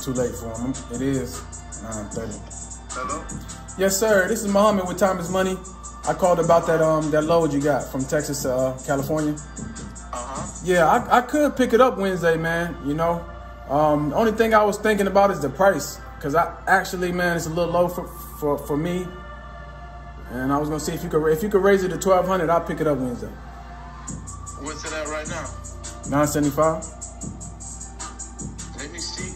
too late for him. It is 9:30. Hello? Yes, sir. This is Muhammad with Time is Money. I called about that um that load you got from Texas to uh, California. Uh-huh. Yeah, I, I could pick it up Wednesday, man. You know, um, the only thing I was thinking about is the price, cause I actually, man, it's a little low for for, for me. And I was gonna see if you could if you could raise it to twelve hundred, I'll pick it up Wednesday. What's it at right now? Nine seventy five.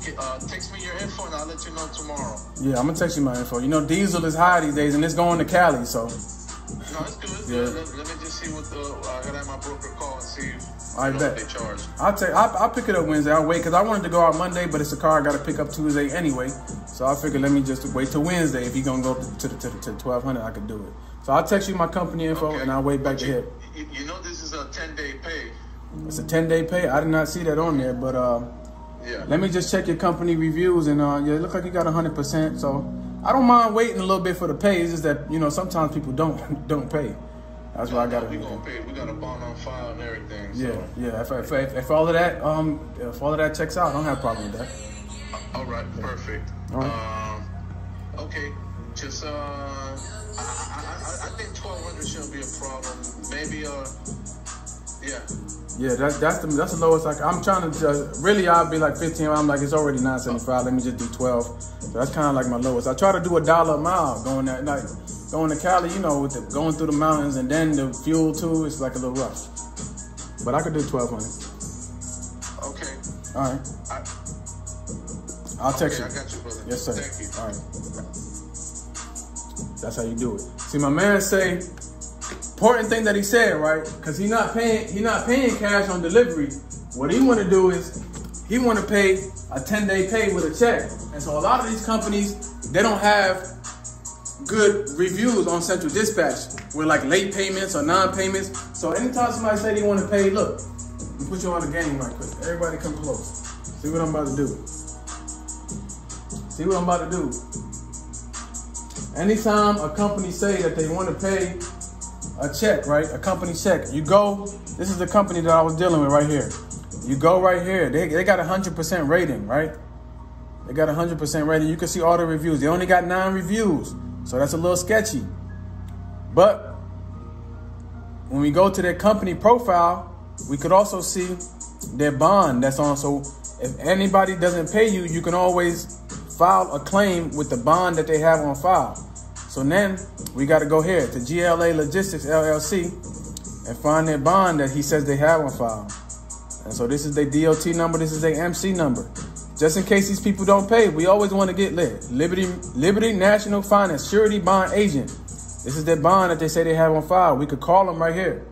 Let me see. Uh, text me your info and I'll let you know tomorrow. Yeah, I'm gonna text you my info. You know, diesel is high these days, and it's going to Cali, so. No, it's good. It's Yeah. good. Let, let me just see what the, I gotta have my broker call and see if, I bet. what they charge. I'll take. I'll, I'll pick it up Wednesday. I'll wait because I wanted to go out Monday, but it's a car I got to pick up Tuesday anyway. So I figured let me just wait till Wednesday. If you're gonna go to the to, the, to the 1200, I could do it. So I'll text you my company info Okay. and I'll wait back But to you, hit. you, you know this is a 10 day pay. It's a 10 day pay. I did not see that on there, but uh, Yeah. let me just check your company reviews and uh, yeah, it looks like you got 100. percent So I don't mind waiting a little bit for the pay. It's just that you know sometimes people don't don't pay. That's why I got to. We gonna pay. We got a bond on file and everything. So. Yeah, yeah. If, if, if, if all of that um if all of that checks out, I don't have a problem with that. All right. Perfect. All right. Um, okay. Just uh, I, I, I, think 1200 shouldn't be a problem. Maybe uh, yeah. Yeah, that's that's the that's the lowest. Like I'm trying to just really, I'll be like 15. I'm like it's already 9.75. Let me just do 12. So that's kind of like my lowest. I try to do a dollar a mile going that like going to Cali. You know, with the going through the mountains and then the fuel too. It's like a little rough. But I could do 1200. Okay. All right, I, I'll text okay, you. I got you, brother. Yes, sir. Thank you. All right. That's how you do it. See, my man say important thing that he said, right? Because he not paying he not paying cash on delivery. What he want to do is he want to pay a 10 day pay with a check. And so a lot of these companies they don't have good reviews on Central Dispatch with like late payments or non-payments. So anytime somebody say they want to pay, look, me put you on the game right quick. Everybody come close. See what I'm about to do. See what I'm about to do. Anytime a company say that they want to pay a check, right? A company check. You go, this is the company that I was dealing with right here. You go right here. They, they got a 100% rating, right? They got a 100% rating. You can see all the reviews. They only got nine reviews. So that's a little sketchy. But when we go to their company profile, we could also see their bond that's on. So if anybody doesn't pay you, you can always file a claim with the bond that they have on file. So then we got to go here to GLA Logistics LLC and find their bond that he says they have on file. And so this is their DOT number, this is their MC number. Just in case these people don't pay, we always want to get lit. Liberty, Liberty National Finance Surety Bond Agent. This is their bond that they say they have on file. We could call them right here.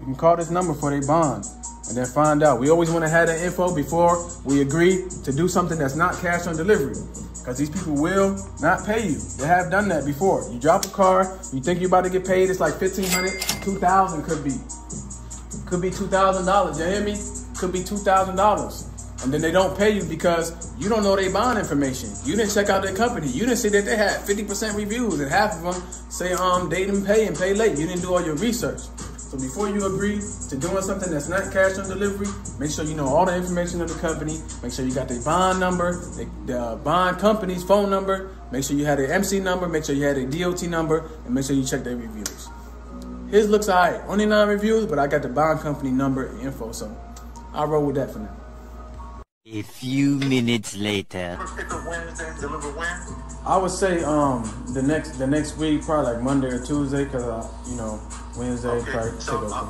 You can call this number for their bond and then find out. We always want to have that info before we agree to do something that's not cash on delivery. Because these people will not pay you. They have done that before. You drop a car, you think you're about to get paid, it's like 1500 2000 could be. Could be $2,000, you hear me? Could be $2,000. And then they don't pay you because you don't know their bond information. You didn't check out their company. You didn't see that they had 50% reviews and half of them say um they didn't pay and pay late. You didn't do all your research. So before you agree to doing something that's not cash on delivery, make sure you know all the information of the company. Make sure you got their bond number, the, the bond company's phone number. Make sure you had their MC number. Make sure you had their DOT number, and make sure you check their reviews. His looks alright. Only nine reviews, but I got the bond company number and info, so I'll roll with that for now. A few minutes later. Pick up Wednesday, deliver when? I would say um the next the next week, probably like Monday or Tuesday, cause uh, you know Wednesday Okay, probably so take up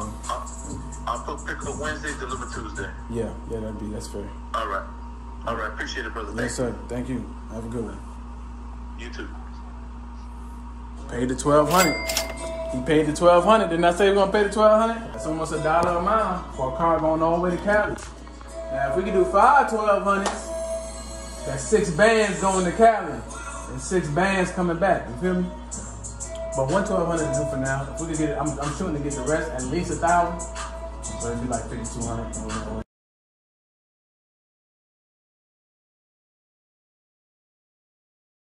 I'll. Put pick up Wednesday, deliver Tuesday. Yeah, yeah, that'd be that's fair. All right. All right. Appreciate it, brother. Yes, Thank sir. Thank you. Have a good one. you. You too. Paid the twelve hundred. He paid the twelve hundred. Didn't I say we're gonna pay the twelve hundred? That's almost a dollar a mile for a car going all the way to Cali. Now, if we could do five twelve hundreds, that's six bands going to Cali and six bands coming back. You feel me? But one twelve hundred is good for now. If we could get it, I'm, I'm shooting to get the rest at least a thousand. So it'd be like fifty two hundred.